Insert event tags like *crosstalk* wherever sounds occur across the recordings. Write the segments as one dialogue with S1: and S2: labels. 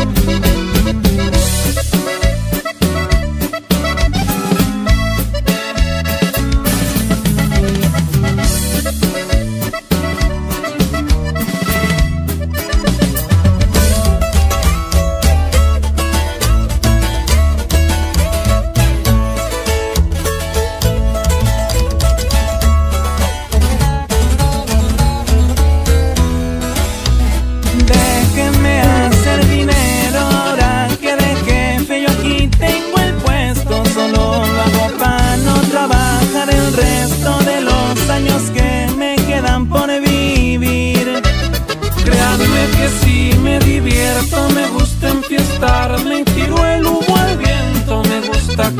S1: Thank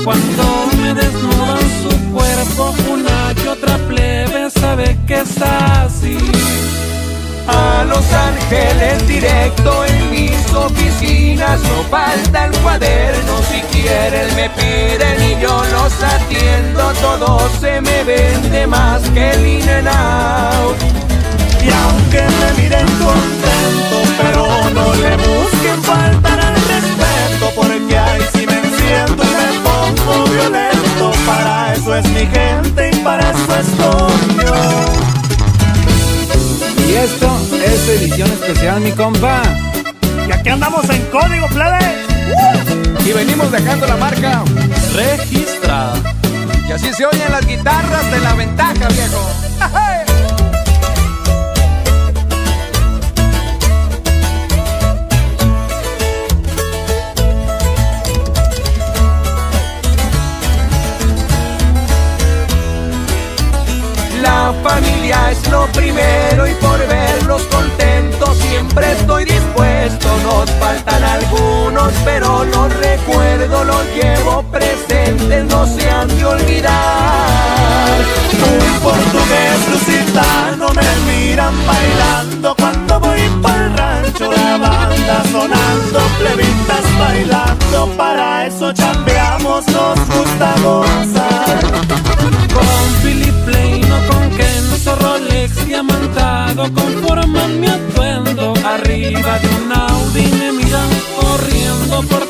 S1: Cuando me desnudan su cuerpo, una que otra plebe sabe que está así.
S2: A Los Ángeles directo en mis oficinas, no falta el cuaderno, si quieren me piden y yo los atiendo, todo se me vende más que el in and out.
S3: Y aunque me miren
S4: edición especial, mi compa.
S3: Y aquí andamos en código, plebe.
S5: Y venimos dejando la marca
S1: Registrada.
S5: Y así se oyen las guitarras de la ventaja, viejo. *laughs*
S2: es lo primero y por verlos contentos siempre estoy dispuesto. Nos faltan algunos,
S1: conforman mi atuendo. Arriba de un Audi me miran corriendo por